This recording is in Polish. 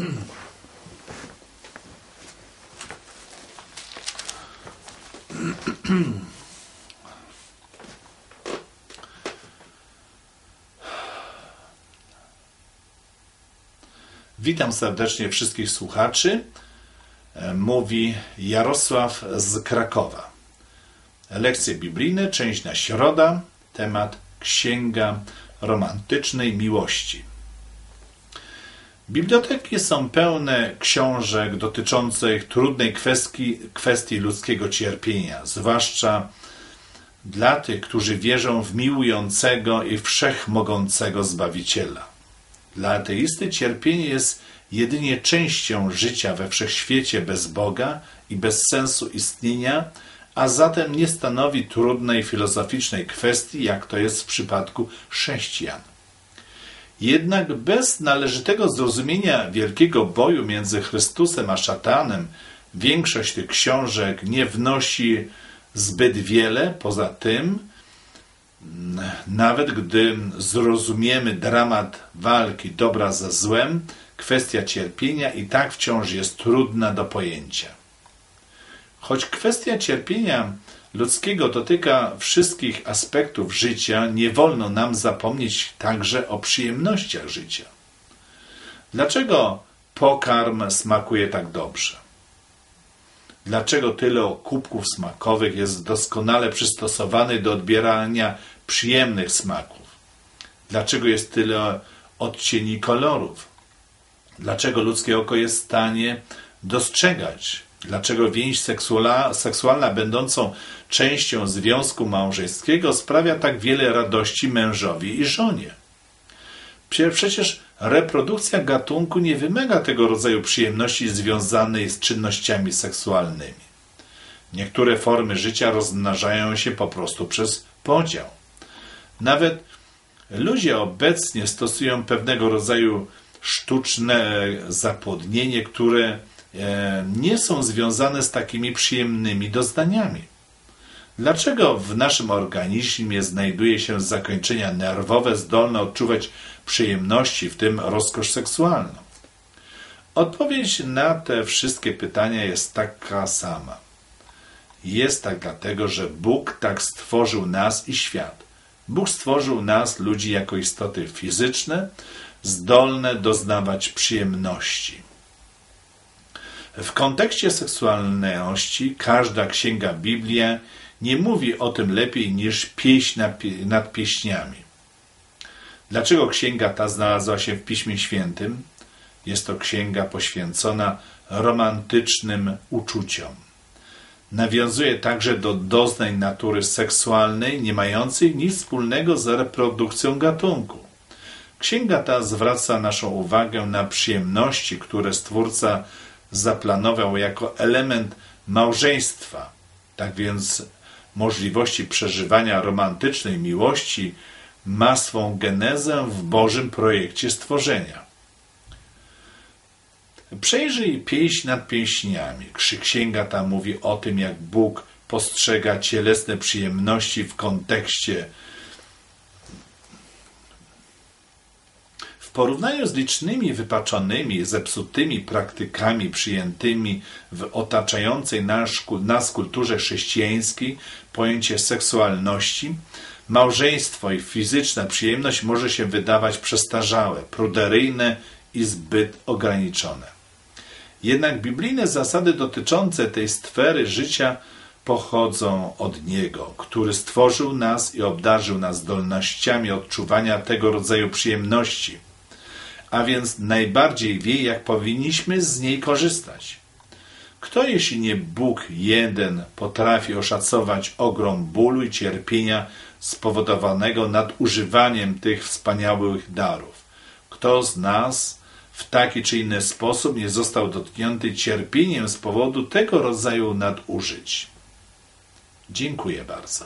Witam serdecznie wszystkich słuchaczy. E, mówi Jarosław z Krakowa. Lekcje biblijne, część na środa, temat Księga Romantycznej Miłości. Biblioteki są pełne książek dotyczących trudnej kwestii, kwestii ludzkiego cierpienia, zwłaszcza dla tych, którzy wierzą w miłującego i wszechmogącego Zbawiciela. Dla ateisty cierpienie jest jedynie częścią życia we wszechświecie bez Boga i bez sensu istnienia, a zatem nie stanowi trudnej filozoficznej kwestii, jak to jest w przypadku chrześcijan. Jednak bez należytego zrozumienia wielkiego boju między Chrystusem a szatanem, większość tych książek nie wnosi zbyt wiele. Poza tym, nawet gdy zrozumiemy dramat walki dobra ze złem, kwestia cierpienia i tak wciąż jest trudna do pojęcia. Choć kwestia cierpienia ludzkiego dotyka wszystkich aspektów życia, nie wolno nam zapomnieć także o przyjemnościach życia. Dlaczego pokarm smakuje tak dobrze? Dlaczego tyle kubków smakowych jest doskonale przystosowany do odbierania przyjemnych smaków? Dlaczego jest tyle odcieni kolorów? Dlaczego ludzkie oko jest w stanie dostrzegać Dlaczego więź seksualna, seksualna, będącą częścią związku małżeńskiego, sprawia tak wiele radości mężowi i żonie? Przecież reprodukcja gatunku nie wymaga tego rodzaju przyjemności związanej z czynnościami seksualnymi. Niektóre formy życia rozmnażają się po prostu przez podział. Nawet ludzie obecnie stosują pewnego rodzaju sztuczne zapłodnienie, które nie są związane z takimi przyjemnymi doznaniami. Dlaczego w naszym organizmie znajduje się zakończenia nerwowe zdolne odczuwać przyjemności, w tym rozkosz seksualną? Odpowiedź na te wszystkie pytania jest taka sama. Jest tak dlatego, że Bóg tak stworzył nas i świat. Bóg stworzył nas, ludzi, jako istoty fizyczne, zdolne doznawać przyjemności. W kontekście seksualności każda księga Biblia nie mówi o tym lepiej niż pieśń nad pieśniami. Dlaczego księga ta znalazła się w Piśmie Świętym? Jest to księga poświęcona romantycznym uczuciom. Nawiązuje także do doznań natury seksualnej, nie mających nic wspólnego z reprodukcją gatunku. Księga ta zwraca naszą uwagę na przyjemności, które Stwórca zaplanował jako element małżeństwa. Tak więc możliwości przeżywania romantycznej miłości ma swą genezę w Bożym projekcie stworzenia. Przejrzyj pieśń nad pieśniami. Księga ta mówi o tym, jak Bóg postrzega cielesne przyjemności w kontekście W porównaniu z licznymi wypaczonymi, zepsutymi praktykami przyjętymi w otaczającej nas kulturze chrześcijańskiej pojęcie seksualności, małżeństwo i fizyczna przyjemność może się wydawać przestarzałe, pruderyjne i zbyt ograniczone. Jednak biblijne zasady dotyczące tej sfery życia pochodzą od Niego, który stworzył nas i obdarzył nas zdolnościami odczuwania tego rodzaju przyjemności – a więc najbardziej wie, jak powinniśmy z niej korzystać. Kto, jeśli nie Bóg jeden, potrafi oszacować ogrom bólu i cierpienia spowodowanego nadużywaniem tych wspaniałych darów? Kto z nas w taki czy inny sposób nie został dotknięty cierpieniem z powodu tego rodzaju nadużyć? Dziękuję bardzo.